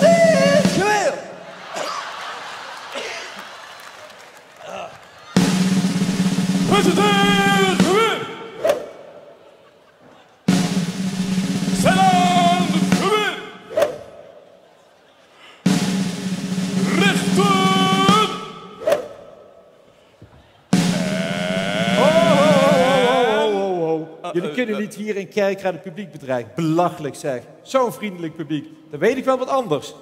Woohoo! Kunnen niet hier in Kerkrade het publiek bedreigen. Belachelijk zeg. Zo'n vriendelijk publiek. Dan weet ik wel wat anders.